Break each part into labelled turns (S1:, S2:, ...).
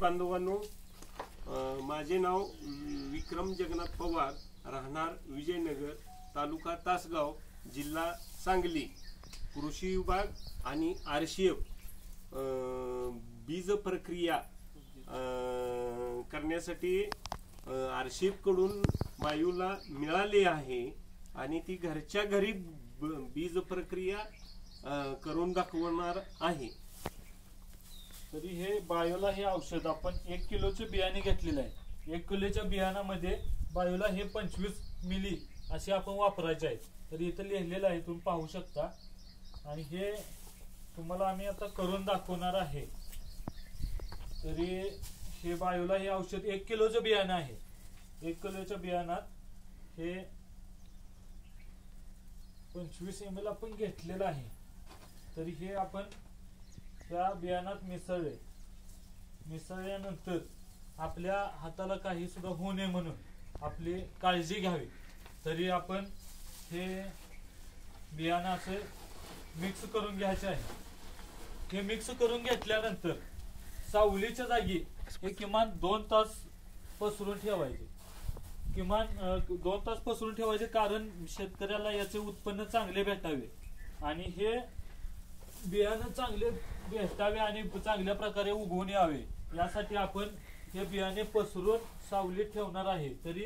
S1: बांधवांनो माझे नाव विक्रम जगन्नाथ पवार राहणार विजयनगर तालुका तासगाव जिल्हा सांगली. कृषी विभाग आणि आर सी एफ बीज प्रक्रिया करण्यासाठी आर सी एफकडून वायूला मिळाली आहे आणि ती घरच्या घरी बीज प्रक्रिया करून दाखवणार आहे.
S2: तरी हे बायोला हे औषध आपण एक किलोचे बियाणे घेतलेलं आहे. एक किलोच्या बियाणामध्ये बायोला हे पंचवीस मिली असे आपण वापरायचे आहे तर इथं लिहिलेलं आहे तुम्ही पाहू शकता. आणि हे तुम्हाला आम्ही आता करून दाखवणार आहे. तरी हे बायोला हे औषध एक किलोचं बियाणं आहे. एक किलोच्या बियाणात हे पंचवीस एम एल आपण घेतलेलं आहे. तरी हे आपण त्या बियाणात मिसळले. मिसळल्यानंतर आपल्या हाताला काही सुद्धा होऊ नये म्हणून आपली काळजी घ्यावी. तरी आपण हे बियाणं असं मिक्स करून घ्यायचे आहे. हे मिक्स करून घेतल्यानंतर सावलीच्या जागी हे किमान दोन तास पसरून ठेवायचे. किमान दोन तास पसरून ठेवायचे कारण शेतकऱ्याला याचे उत्पन्न चांगले भेटावे. आणि हे बियाणं चांगले भेटावे आणि चांगल्या प्रकारे उगवून यावे. यासाठी आपण हे बियाणे पसरून सावलीत ठेवणार आहे. तरी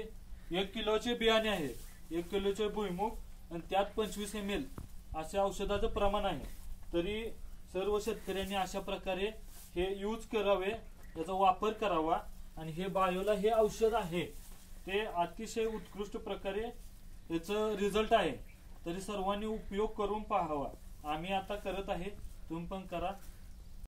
S2: एक किलोचे बियाणे आहे. एक किलोचे भुईमुग आणि त्यात पंचवीस एम एल असे औषधाचं प्रमाण आहे. तरी सर्व शेतकऱ्यांनी अशा प्रकारे हे यूज करावे याचा वापर करावा आणि हे बायोला हे औषध आहे. ते अतिशय उत्कृष्ट प्रकारे याचं रिझल्ट आहे. तरी सर्वांनी उपयोग करून पाहावा. आम्ही आता करत आहे तुम्ही पण करा.